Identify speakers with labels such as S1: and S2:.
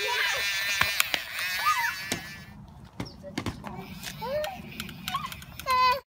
S1: Yeah.